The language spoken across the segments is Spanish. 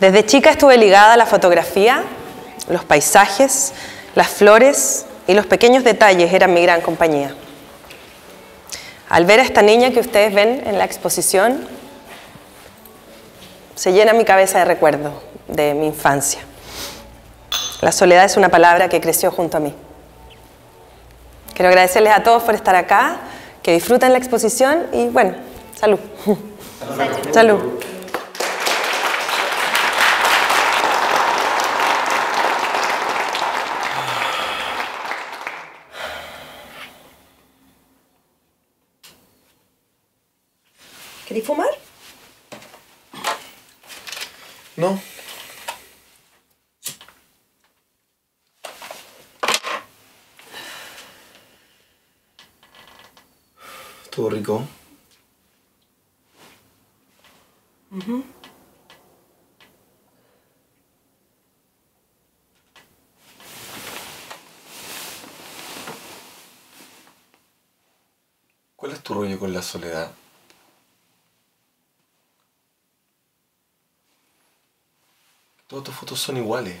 Desde chica estuve ligada a la fotografía, los paisajes, las flores y los pequeños detalles eran mi gran compañía. Al ver a esta niña que ustedes ven en la exposición, se llena mi cabeza de recuerdos de mi infancia. La soledad es una palabra que creció junto a mí. Quiero agradecerles a todos por estar acá, que disfruten la exposición y bueno, salud. Salud. salud. ¿Queréis fumar? No. Estuvo rico. ¿Cuál es tu rollo con la soledad? Todas tus fotos son iguales.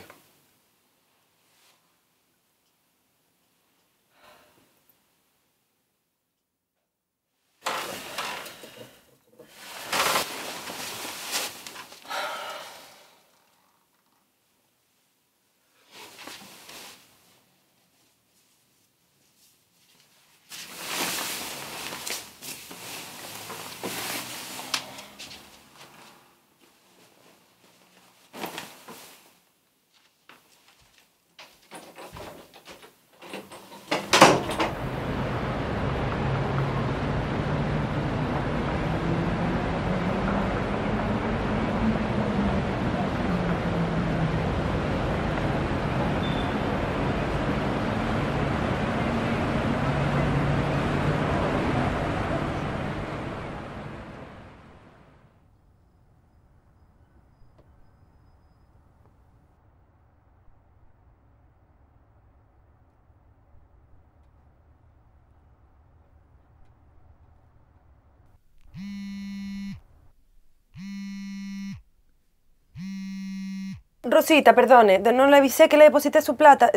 Rosita, perdone, no le avisé que le deposité su plata.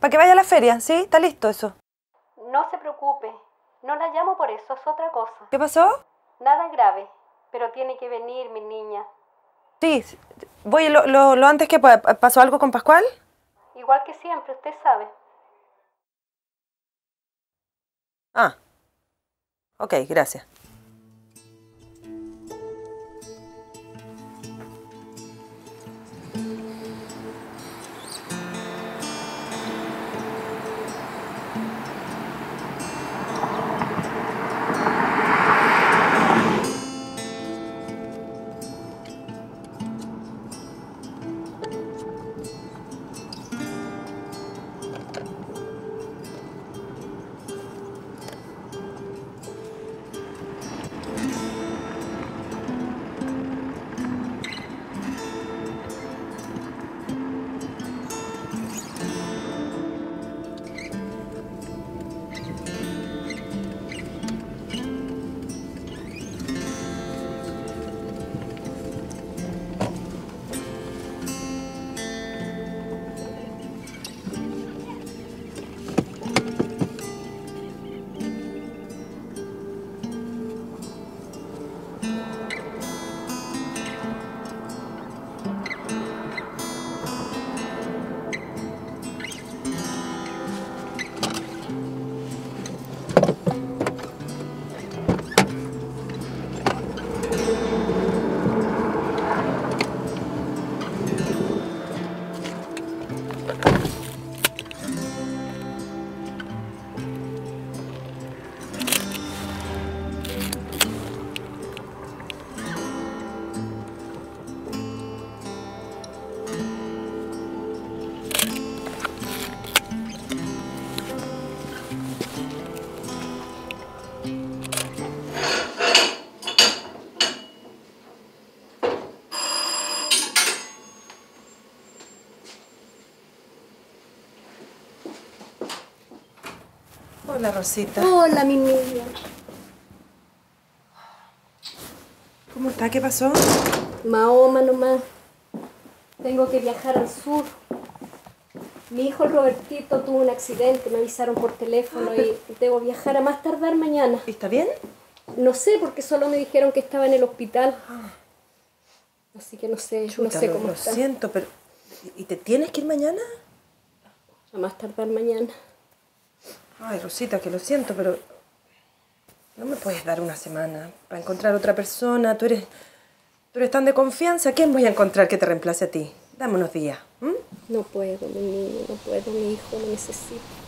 Para que vaya a la feria, ¿sí? ¿Está listo eso? No se preocupe, no la llamo por eso, es otra cosa. ¿Qué pasó? Nada grave, pero tiene que venir, mi niña. Sí, voy lo, lo, antes que pasó algo con Pascual. Igual que siempre, usted sabe. Ah, ok, gracias. Hola, Rosita. Hola, mi niña. ¿Cómo está? ¿Qué pasó? Mahoma nomás. Tengo que viajar al sur. Mi hijo Robertito tuvo un accidente, me avisaron por teléfono y debo viajar a más tardar mañana. ¿Está bien? No sé, porque solo me dijeron que estaba en el hospital. Así que no sé, no Chuta, sé lo- cómo lo está. siento, pero... ¿Y te tienes que ir mañana? A más tardar mañana. Ay, Rosita, que lo siento, pero... No me puedes dar una semana para encontrar otra persona. Tú eres... Tú eres tan de confianza. ¿Quién voy a encontrar que te reemplace a ti? Dame unos días. ¿m? No puedo, mi niño, no puedo, mi hijo lo necesito.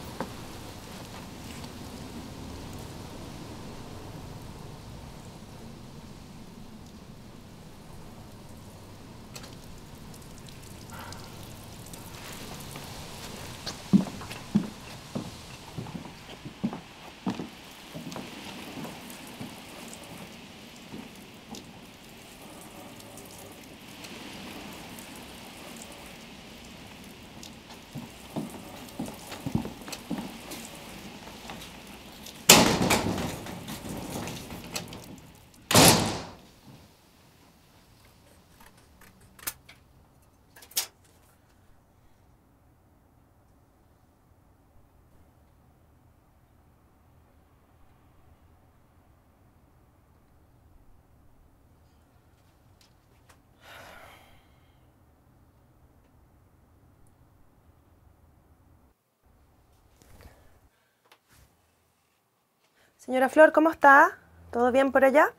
Señora Flor, ¿cómo está? ¿Todo bien por allá?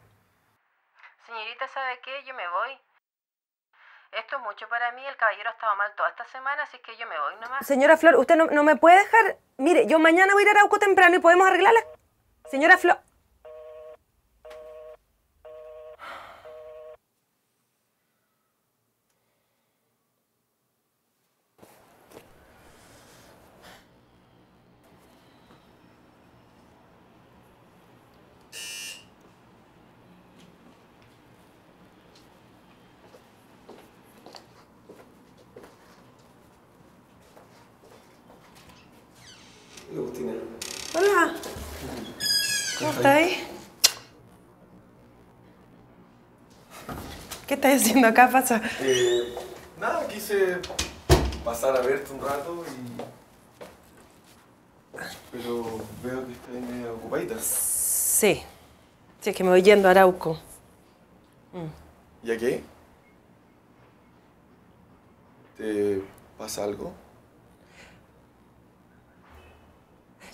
Señorita, ¿sabe qué? Yo me voy. Esto es mucho para mí. El caballero ha estado mal toda esta semana, así que yo me voy nomás. Señora Flor, usted no, no me puede dejar... Mire, yo mañana voy a ir a Arauco temprano y podemos arreglarla. Señora Flor... Hola. ¿Cómo estáis? ¿Qué estáis haciendo acá? Pasa. Eh, nada, quise pasar a verte un rato y... Pero veo que estás medio ocupadita. Sí. Sí, es que me voy yendo a Arauco. ¿Y a qué? ¿Te pasa algo?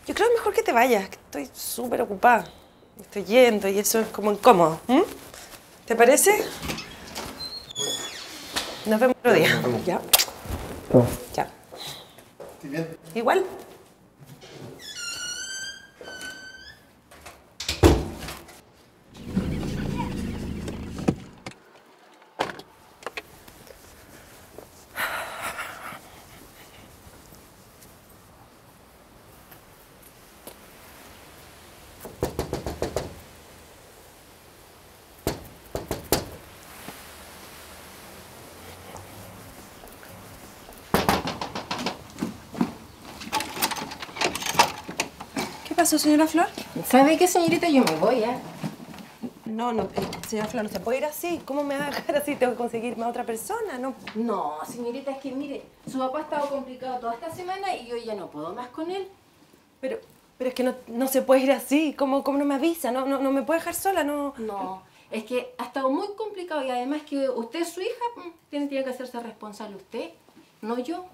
Yo creo mejor que te vayas, que estoy súper ocupada. Estoy yendo y eso es como incómodo. ¿Te parece? Nos vemos otro día. ¿Ya? Ya. ¿Estás bien? Igual. ¿Qué pasó, señora Flor? ¿Sabe qué, señorita? Yo me voy, ¿eh? No, no, eh, señora Flor, no se puede ir así. ¿Cómo me va a dejar así? Tengo que conseguirme a otra persona, ¿no? No, señorita, es que mire, su papá ha estado complicado toda esta semana y yo ya no puedo más con él. Pero, pero es que no, no se puede ir así. ¿Cómo, cómo no me avisa? No, no, no me puede dejar sola, no. No, es que ha estado muy complicado y además que usted su hija, mm, tiene, tiene que hacerse responsable usted, no yo.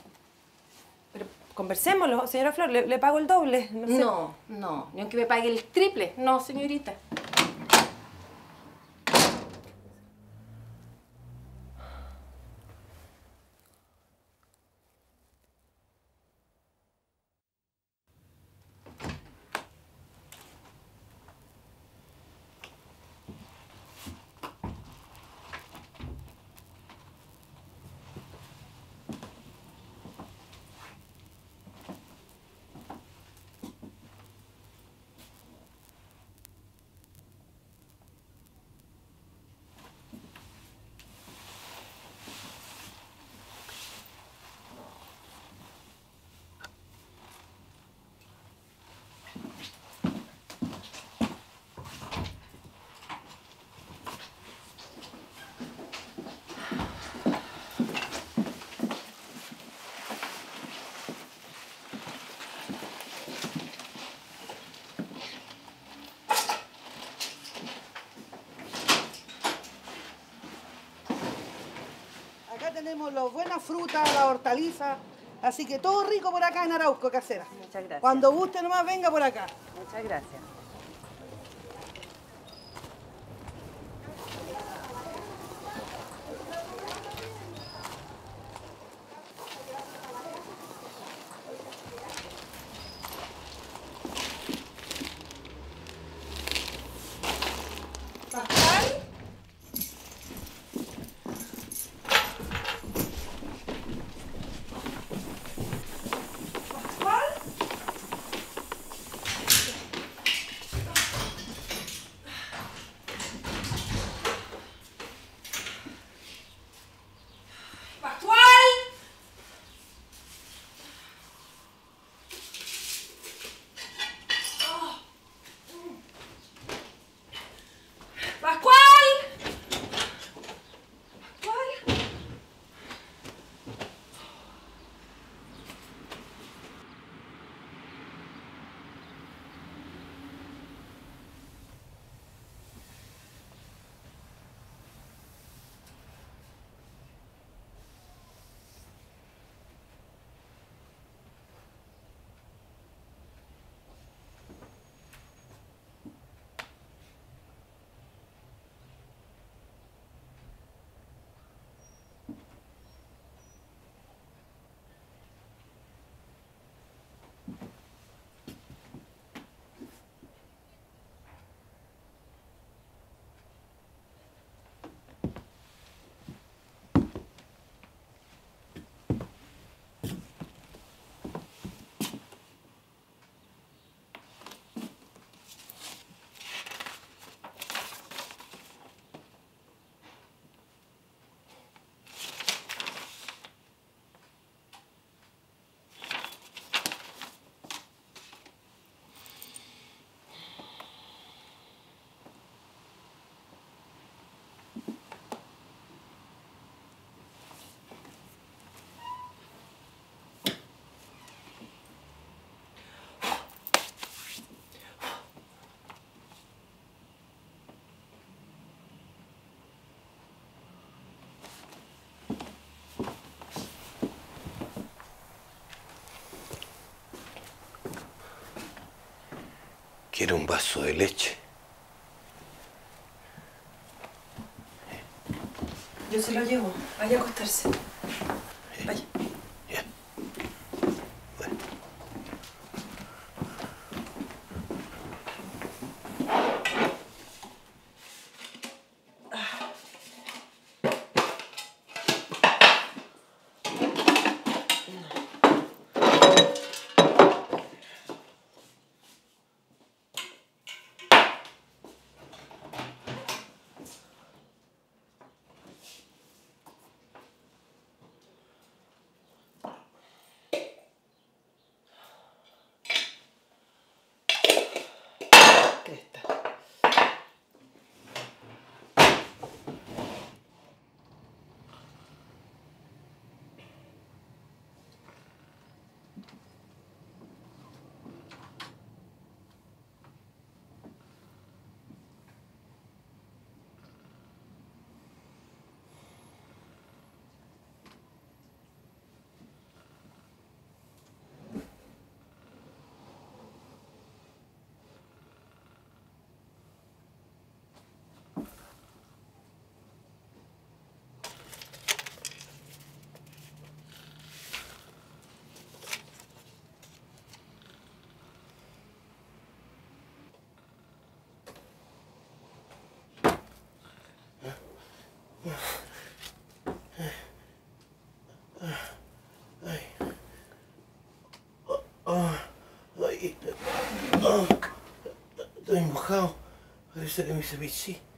Conversémoslo, señora Flor, le, le pago el doble. No, sé. No, no, ni aunque me pague el triple, no, señorita. Tenemos las buenas frutas, las hortalizas. Así que todo rico por acá en Arauco, casera. Muchas gracias. Cuando guste nomás, venga por acá. Muchas gracias. Quiero un vaso de leche. Yo se lo llevo. Vaya a acostarse. Cresta. Ay, ah, estoy mojado. Parece que me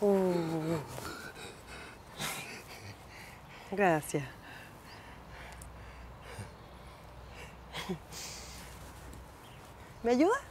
Uh. Gracias. ¿Me ayuda?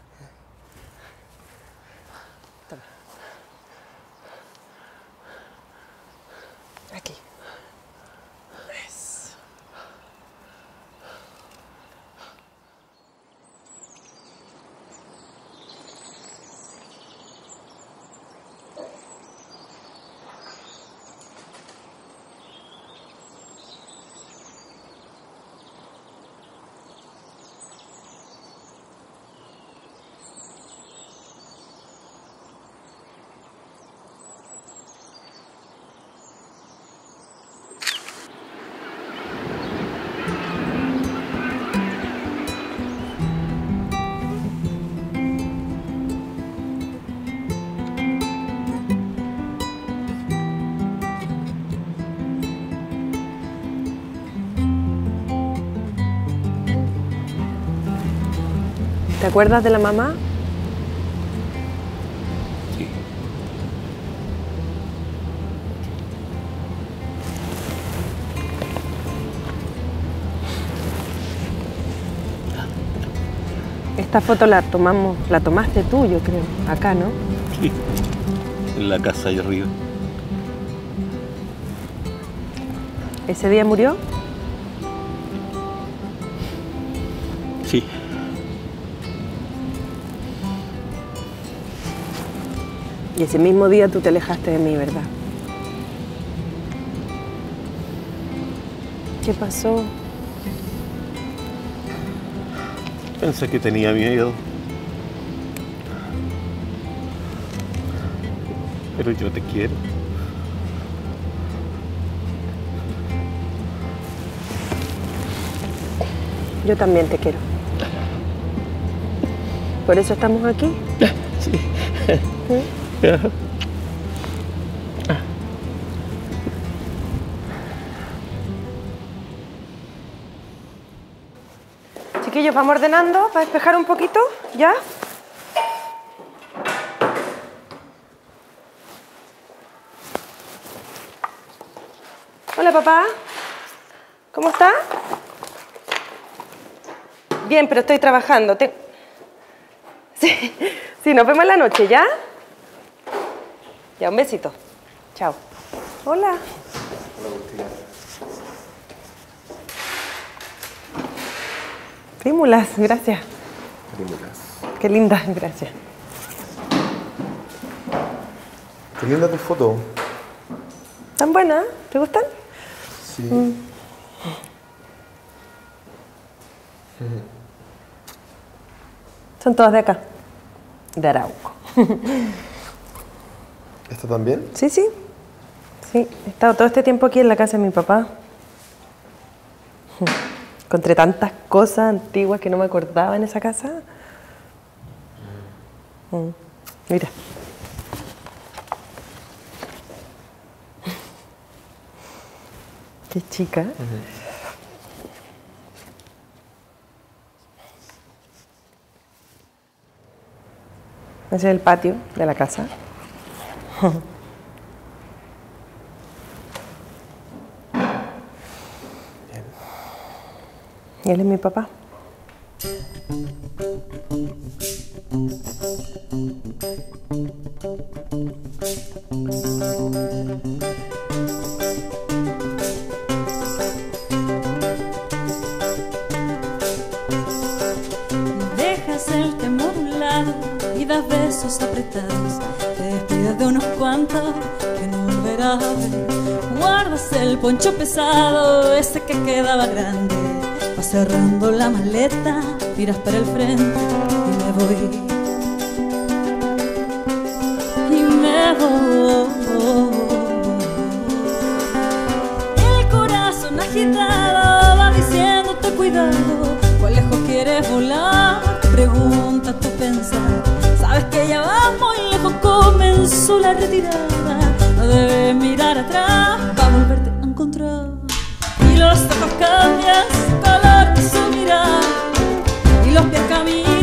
Acuerdas de la mamá? Sí. Esta foto la tomamos, la tomaste tú, yo creo, acá, ¿no? Sí. En la casa ahí arriba. ¿Ese día murió? Y ese mismo día tú te alejaste de mí, ¿verdad? ¿Qué pasó? Pensé que tenía miedo. Pero yo te quiero. Yo también te quiero. Por eso estamos aquí. Chiquillos, vamos ordenando para despejar un poquito, ¿ya? Hola, papá. ¿Cómo está? Bien, pero estoy trabajando. Sí, sí, nos vemos en la noche, ¿ya? Ya, un besito. Chao. Hola. Prímulas, gracias. Qué linda, gracias. Qué linda tu foto. ¿Tan buena? ¿Te gustan? Sí. Son todas de acá. De Arauco. ¿Esta también? Sí, sí. Sí, he estado todo este tiempo aquí en la casa de mi papá. Encontré tantas cosas antiguas que no me acordaba en esa casa. Mm. Mira. Qué chica. Ese es el patio de la casa. Él es mi papá. Grande. Vas cerrando la maleta, tiras para el frente y me voy. Y me voy. El corazón agitado va diciéndote cuidado. ¿Cuán lejos quieres volar? Pregunta tu pensar. Sabes que ya va muy lejos, comenzó la retirada. No debes mirar atrás, va a volverte a encontrar los ojos cambian color de su mirada y los pies caminan.